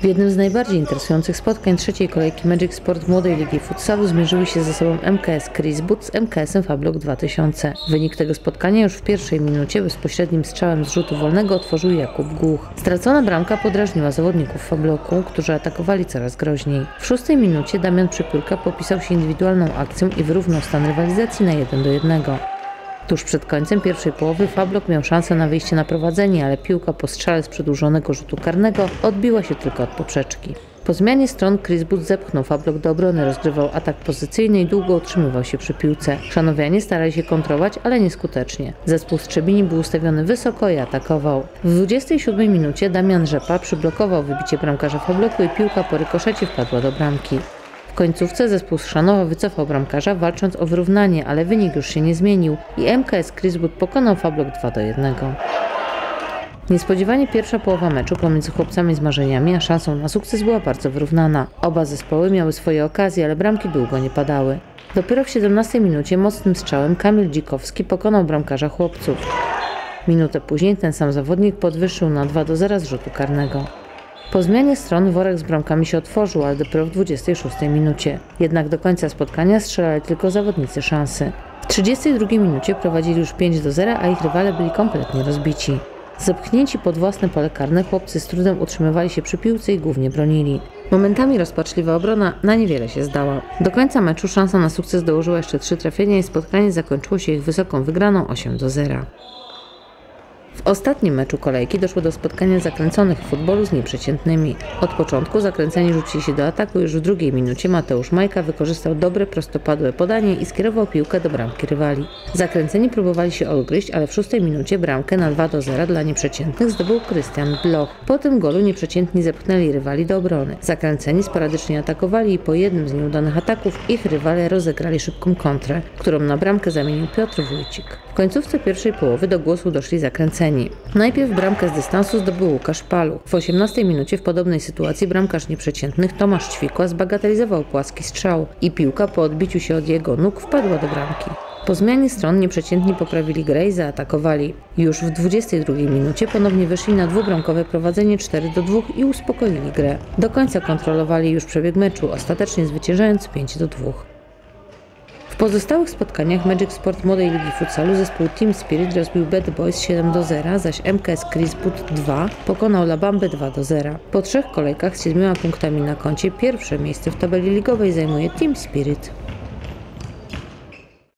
W jednym z najbardziej interesujących spotkań trzeciej kolejki Magic Sport Młodej Ligi Futsalu zmierzyły się ze sobą MKS Chrisbut z MKS-em Fablok 2000. Wynik tego spotkania już w pierwszej minucie bezpośrednim strzałem z rzutu wolnego otworzył Jakub Głuch. Stracona bramka podrażniła zawodników Fabloku, którzy atakowali coraz groźniej. W szóstej minucie Damian Przypiórka popisał się indywidualną akcją i wyrównał stan rywalizacji na 1 do 1. Tuż przed końcem pierwszej połowy Fablok miał szansę na wyjście na prowadzenie, ale piłka po strzale z przedłużonego rzutu karnego odbiła się tylko od poprzeczki. Po zmianie stron Chris Booth zepchnął Fablok do obrony, rozgrywał atak pozycyjny i długo utrzymywał się przy piłce. Szanowianie starali się kontrolować, ale nieskutecznie. Zespół Strzebini był ustawiony wysoko i atakował. W 27 minucie Damian Rzepa przyblokował wybicie bramkarza Fabloku i piłka po rykoszecie wpadła do bramki. Końcówce zespół z Szanowa wycofał bramkarza, walcząc o wyrównanie, ale wynik już się nie zmienił i MKS Chriswood pokonał Fablok 2 do 1. Niespodziewanie pierwsza połowa meczu pomiędzy chłopcami z marzeniami a szansą na sukces była bardzo wyrównana. Oba zespoły miały swoje okazje, ale bramki długo nie padały. Dopiero w 17 minucie mocnym strzałem Kamil Dzikowski pokonał bramkarza chłopców. Minutę później ten sam zawodnik podwyższył na 2 do 0 z rzutu karnego. Po zmianie stron worek z bramkami się otworzył, ale dopiero w 26 minucie. Jednak do końca spotkania strzelali tylko zawodnicy szansy. W 32 minucie prowadzili już 5 do 0, a ich rywale byli kompletnie rozbici. Zepchnięci pod własne pole karne, chłopcy z trudem utrzymywali się przy piłce i głównie bronili. Momentami rozpaczliwa obrona na niewiele się zdała. Do końca meczu szansa na sukces dołożyła jeszcze trzy trafienia i spotkanie zakończyło się ich wysoką wygraną 8 do 0. W ostatnim meczu kolejki doszło do spotkania zakręconych w futbolu z nieprzeciętnymi. Od początku zakręceni rzucili się do ataku, już w drugiej minucie Mateusz Majka wykorzystał dobre prostopadłe podanie i skierował piłkę do bramki rywali. Zakręceni próbowali się odgryźć, ale w szóstej minucie bramkę na 2 do 0 dla nieprzeciętnych zdobył Krystian Bloch. Po tym golu nieprzeciętni zepchnęli rywali do obrony. Zakręceni sporadycznie atakowali i po jednym z nieudanych ataków ich rywale rozegrali szybką kontrę, którą na bramkę zamienił Piotr Wójcik. W końcówce pierwszej połowy do głosu doszli zakręceni. Najpierw bramkę z dystansu zdobył Łukasz Palu. W 18 minucie w podobnej sytuacji bramkarz nieprzeciętnych Tomasz Ćwikła zbagatelizował płaski strzał i piłka po odbiciu się od jego nóg wpadła do bramki. Po zmianie stron nieprzeciętni poprawili grę i zaatakowali. Już w 22 minucie ponownie wyszli na dwubramkowe prowadzenie 4 do 2 i uspokoili grę. Do końca kontrolowali już przebieg meczu, ostatecznie zwyciężając 5 do 2 pozostałych spotkaniach Magic Sport Młodej Ligi Futsalu zespół Team Spirit rozbił Bad Boys 7 do 0, zaś MKS Chrisbut 2 pokonał La Bambę 2 do 0. Po trzech kolejkach z siedmioma punktami na koncie pierwsze miejsce w tabeli ligowej zajmuje Team Spirit.